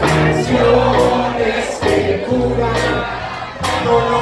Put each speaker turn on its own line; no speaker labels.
Canciones que curan dolor.